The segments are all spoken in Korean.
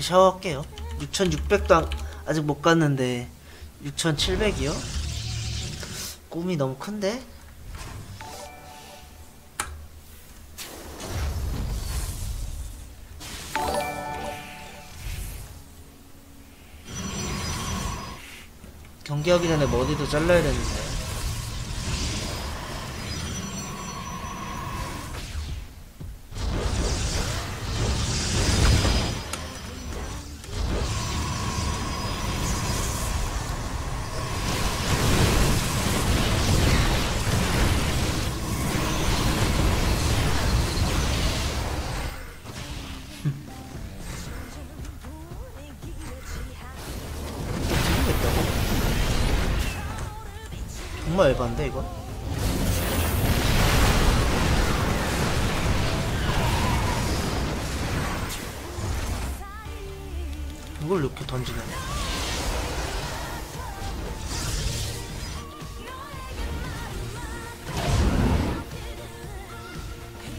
샤워할게요 6600도 아직 못 갔는데 6700이요? 꿈이 너무 큰데? 경기하기 전에 머리도 잘라야 되는데 정말 에반데 이거? 이걸 이렇게 던지네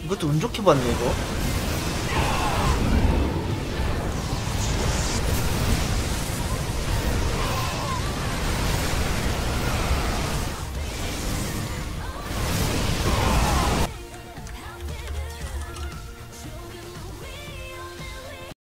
이것도 운 좋게 봤네 이거